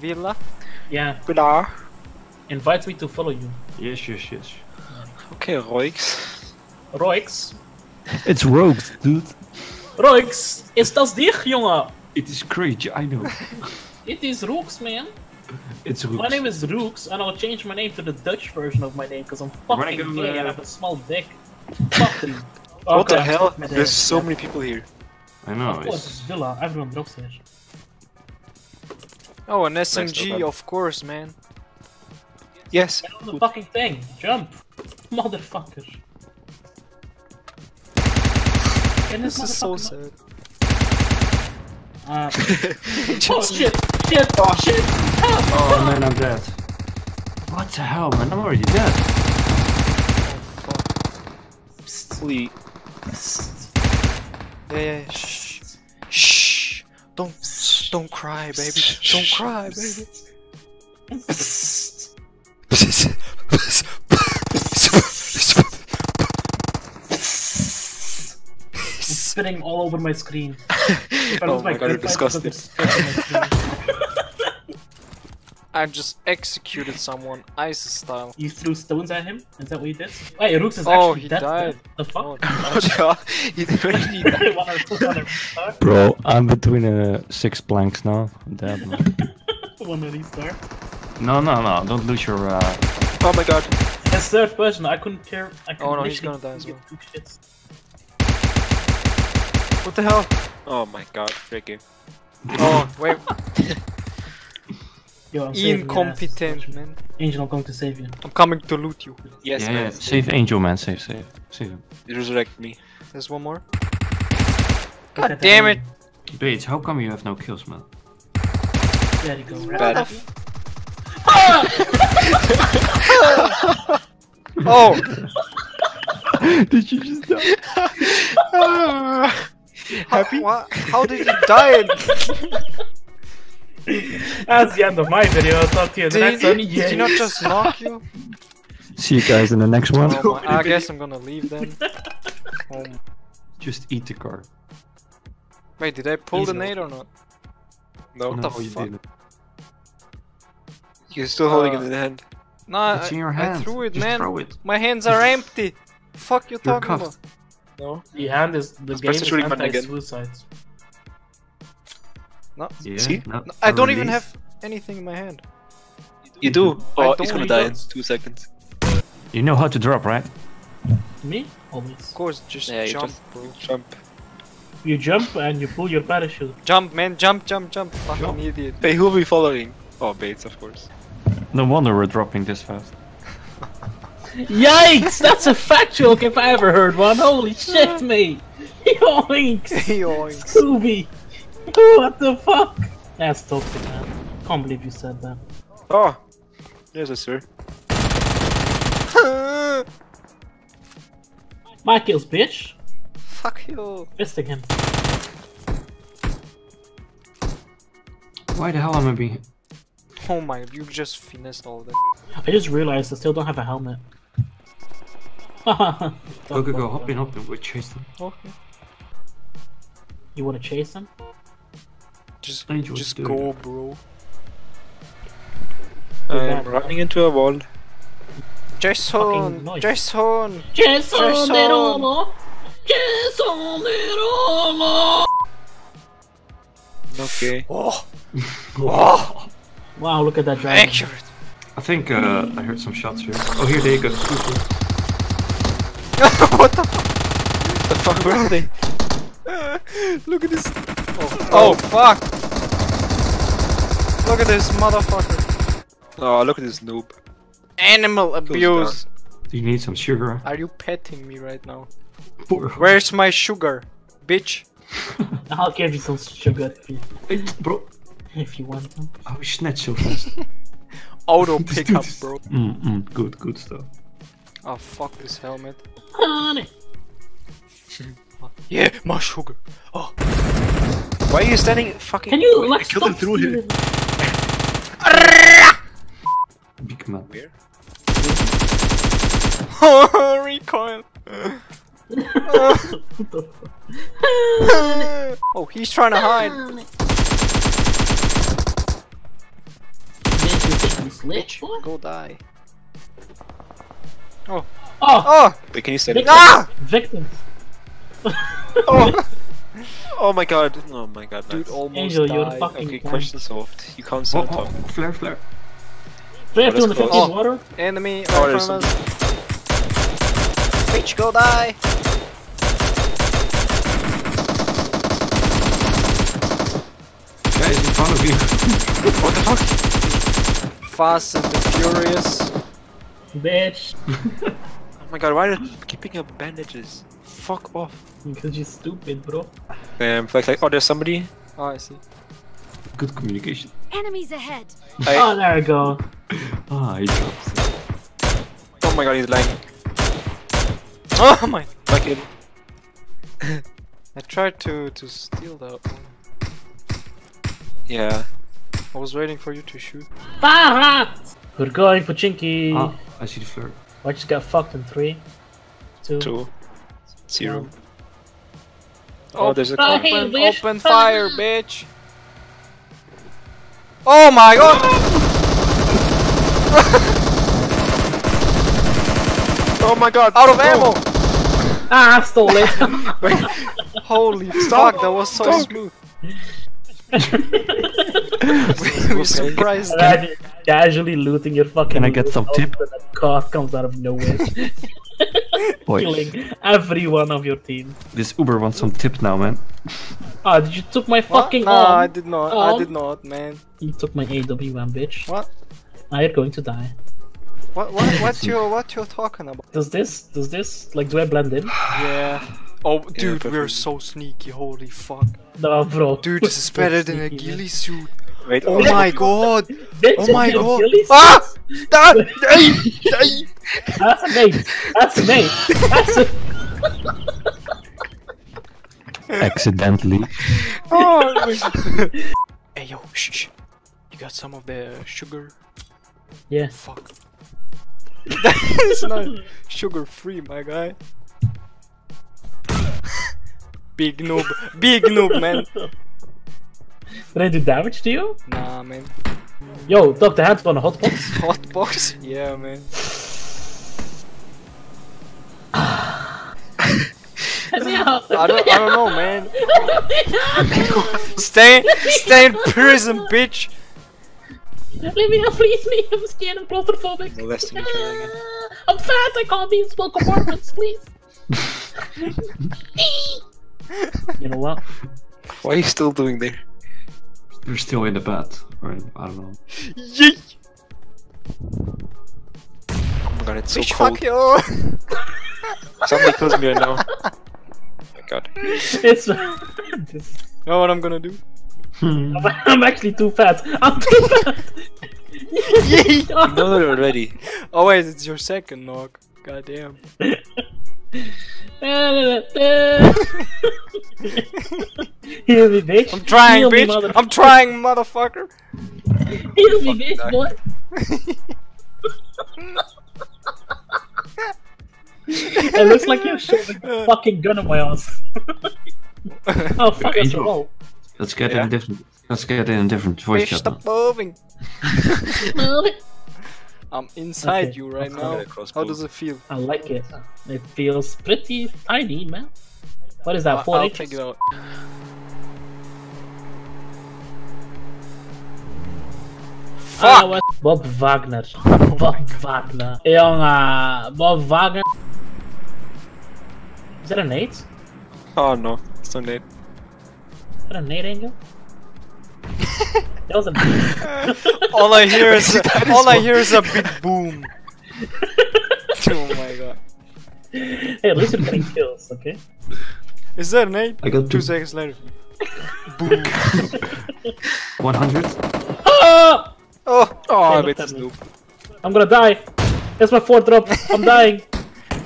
Villa? Yeah, Blah. invite me to follow you. Yes, yes, yes. Okay, Roix. Roix. It's rogues, dude. Roix, is das dich, jongen? It is crazy, I know. It is Roux, man. It's My rogues. name is Roux, and I'll change my name to the Dutch version of my name because I'm fucking gay and uh, have a small dick. Fuck you. What the hell? There's so many people here. I know. Of course, It's, it's Villa. Everyone drops here. Oh, an SMG, bad. of course, man. Yes. Get on the fucking thing. Jump. Motherfucker. Get This is so motherfucker- sad. Uh, oh shit! Shit! Oh shit! Help! oh man, I'm dead. What the hell, man? I'm already dead. Holy. Yeah, yeah, yeah. Shh. Shh. Don't, don't cry, baby. Don't cry, baby. It's spitting all over my screen. If I Oh lose my God, it's disgusting. it spit on my screen. I just executed someone, ISIS style. You threw stones at him? Is that what you did? Wait, Rooks is Oh, actually he dead. died. The fuck? Oh, What the? He really- One or- one or restart? Bro, I'm between uh, six planks now. I'm dead, man. One or restart? no, no, no. Don't lose your. Uh... Oh my god. It's third person. I couldn't care. I couldn't Oh, no, he's gonna die as well. What the hell? Oh my god, Ricky. Oh, wait. Yo, I'm saving your. Incompetent, man. Angel, I'm coming to save you. I'm coming to loot you. Yes, yeah, man. yeah. Save Angel, man. Save, save, save him. Resurrect me. There's one more. Look God damn it. Bates, how come you have no kills, man? There you go. Bad. Oh! Did you just die? Happy? How, how did you die? That's the end of my video. I'll talk to you in the Did, next one. did he not just knock you? See you guys in the next one. Oh I guess I'm gonna leave then. Oh, Just eat the car. wait, did I pull the Easy. nade or not? No, What no, the you fuck? didn't. you're still holding Uh, it in the hand. Nah, It's I, in your I threw it, Just man. throw it. My hands are empty. Fuck you You're talking about? No? The hand is the Let's game press is shooting button again. anti-suicide. No, Yeah, See? no, no, I don't even have anything in my hand. You do? I Oh, don't he's gonna die in two seconds. You know how to drop, right? Me? Always. Of course, just Yeah, you jump, just- bro. Jump. You jump and you pull your parachute. Jump, man, jump, jump, jump. Fucking Jump. idiot. Hey, who will be following? Oh, Bates, of course. No wonder we're dropping this fast. Yikes! That's a factual if I ever heard one. Holy shit, mate! Yoinks! Yoinks. Scooby! What the fuck? That's toxic, man. Can't believe you said that. Oh! Yes, sir. My kills, bitch! Fuck you. Fisting him. Why the hell am I being? Oh my, you just finessed all that. I just realized I still don't have a helmet. Go, go, go! Hop in, hop in. We're chasing. Okay. You wanna chase him? Just, Angel, just do go, bro. I'm running into a wall. Jason! Fucking. Jason! Jason Jason! Derulo! Jason Derulo! Okay. Oh! oh! Wow, look at that dragon. Accurate! I think uh, I heard some shots here. Oh, here they go. what the fuck? The fuck, where are they? Look at this! Oh, oh fuck! Look at this motherfucker! Oh, look at this noob. Animal abuse! Do you need some sugar? Are you petting me right now? Poor- Where's my sugar? Bitch! I'll give you some sugar if bro. if you want them. Oh, we snatch so fast. Auto pickup, bro. mm, mm, good, good stuff. Oh fuck this helmet. Honey! Yeah, my sugar. Oh. Why are you standing fucking. Can you Wait, like I killed him through here. Stealing- Big man. Recoil. What the fuck? oh, he's trying to hide. It's lit, Bitch, boy. go die. Oh, Oh! Wait, can you stand victims. it? Ah! Victims. Oh! oh my god. Oh my god. Dude almost Angel, you're died. fucking Okay, cunt. question solved. You can't Oh, stand oh, top. flare, flare. Three Oh, that's 250 close. in water. Enemy Oh, right there's from us. Bitch, go die! Guys in front of you. What the fuck? Fast and Furious. Bitch. Oh my god, why are you keeping up bandages? Fuck off. Because you're stupid, bro. Um, like, like, oh, there's somebody. Oh, I see. Good communication. Enemies ahead. I, Oh, there we go. Ah, he drops. it. oh my god, he's lying. Oh my! Fuck it. I tried to to steal that one. Yeah. I was waiting for you to shoot. Barat! We're going, Pachinki. Ah, I see the flare. I just got fucked in three, two. Two. Zero. one. Oh, there's a Oh, Open, open fire, bitch! Oh my god! Oh my god. Out of ammo! Ah, I stole it. Holy fuck, that was so smooth. we surprised them. Imagine casually looting your fucking. Can I get some loot tip? and a car comes out of nowhere, Boy, killing every one of your team. this Uber wants some tip now, man. Ah, did you took my What? fucking No, I did not. I did not, man. You took my AWM, bitch. What? Now you're going to die. What? What? What you? What you talking about? Does this? Does this? Like, do I blend in? Yeah. Oh, dude, we're so sneaky. Holy fuck. No, bro. Dude, this is better than a sneaky, ghillie suit. Wait, Oh my god. Oh my god. Ah! Ah! Ay! Ay! That's a mate. That's a mate. That's a. Accidentally. Oh, hey yo, shh, shh. You got some of the sugar? Yeah. Fuck. That's not sugar free, my guy. Big noob. Big noob, man. Did I do damage to you? Nah, man. Yo, Doc, the hand's on a hotbox. Hot box? Yeah, man. I don't, I don't know, man. Stay, stay in prison, bitch. Leave me out, please, me. I'm scared. Ah, I'm claustrophobic. molesting each other again. I'm fat. I can't be in small compartments, please. you know what? Why are you still doing there? You're still in the bed. Or in, I don't know. Yeet. Oh my god, it's so Bitch, cold. fuck you. Oh. Somebody kills me right now. Oh my god. It's. this, know what I'm gonna do? I'm, I'm actually too fat. I'm too fat. You know that already. Oh wait, it's your second knock. God damn. Heal me, bitch. I'm trying, Heal bitch. mother- I'm trying, motherfucker. Heal me, bitch, boy. it looks like you're shoving a fucking gun in my ass. oh fuck, that's a roll. Let's get in Yeah. a different. Let's get in a different voice Bitch, chat. stop now. moving. I'm inside Okay, you right I'll now. get. How does it feel? I like it. It feels pretty tiny, man. What is that? I- Four I'll inches? take it out. Fuck! what? Bob Wagner. Bob oh Wagner. Jongen, uh, Bob Wagner. Is that a nade? Oh no, it's not late. That a nade, Angel? that was a all I hear is all I hear is a big boom. oh my god. hey, at least you're getting kills, okay? Is that an eight? I got Two two. seconds later. Boom. 100. Ah! Oh, Oh, I look bet at it's me. noob. I'm gonna die. That's my fourth drop. I'm dying.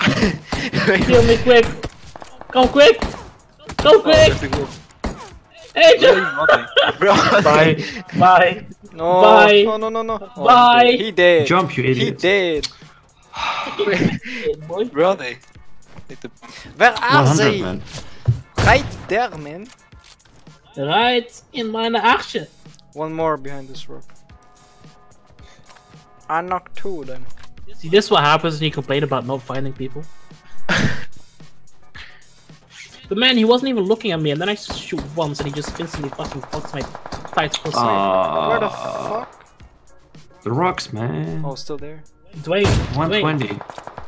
Kill me quick. Come quick. Come Oh, quick. that's the goal. Hey, Where are you just bye. Bye. no, Bye. no, no, no, no. Oh, Bye. He dead. Jump, you He idiot. dead. Hey, boy. Where are they? Where are they? man. Right there, man. Right in meine Arche. One more behind this rock. I knocked two of them. See, this is what happens when you complain about not finding people. but man, he wasn't even looking at me, and then I shoot once, and he just instantly fucking fucks my tactical sight. Ah, Where the fuck? The rocks, man. Oh, still there. Dwayne, Dwayne, 120.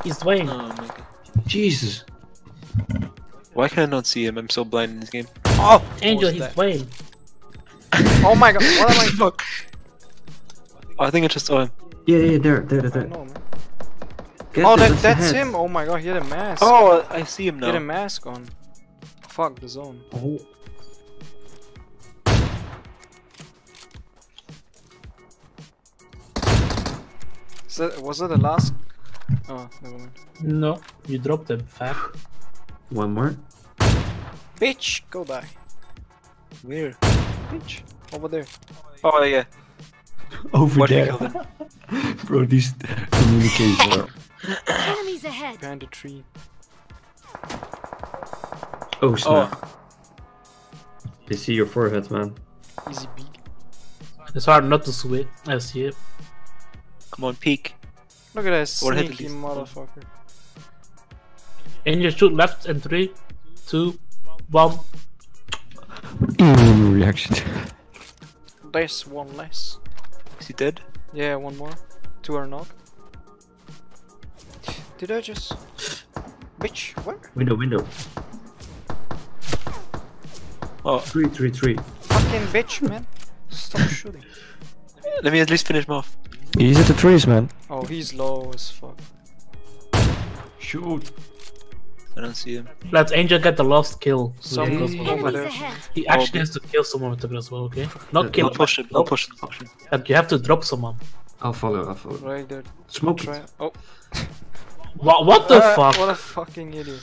he's Dwayne. Oh my god. Jesus. Why can I not see him? I'm so blind in this game. Oh, Angel, he's was that? Dwayne. Oh my god, what am I? Fuck. I think I just saw him. Yeah, yeah, there, there, there. There. know, man. Oh, that, the that's him. Oh my god, he had a mask. Oh, I see him now. he had a mask on. Fuck the zone. Oh. Is that, was that the last? Oh, never mind. No, you dropped him, fat. One more. Bitch, go die. Where? Bitch, over there. Oh yeah. Over What there. killed him? Bro, these communications are... Enemies ahead. Behind the tree. Oh, oh, snap. They see your forehead, man. Easy beat. It's hard not to sweat. I see it. Come on, peek. Look at that Or hit at sneaky least. motherfucker. Angel, shoot left in three, two, one. reaction. There's one less. Is he dead? Yeah, one more. Two are not. Did I just... Bitch, where? Window, window. Oh, Three, three, three. Fucking bitch, man. Stop shooting. let me at least finish him off. He's at the trees, man. Oh, he's low as fuck. Shoot. I don't see him. Let Angel get the last kill. Some He- over Enemies there. He actually has to kill someone with the crossbow, okay? Not kill I'll him. push him. I'll push him. Push him. And you have to drop someone. I'll follow, I'll follow. Right there. Smoke Try. it. Oh. What, what the Ah, fuck? What a fucking idiot.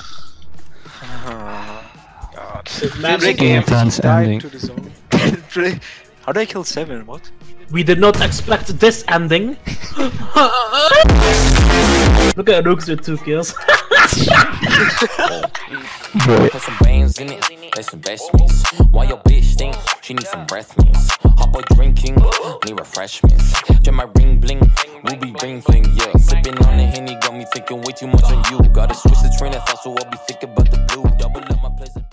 God. This man- This Ricky, game, intense ending. to the zone. How did I kill seven? What? We did not expect this ending. Look at Rooks with two kills. Bro, Put some bands in it, let's investments. Why your bitch think she need some breath mints? Hot boy drinking, need refreshments. Check my ring bling, ruby ring fling, yeah. Sipping on the henny got me thinking way too much on you. Gotta switch the train of thought, so I'll be thinking about the blue.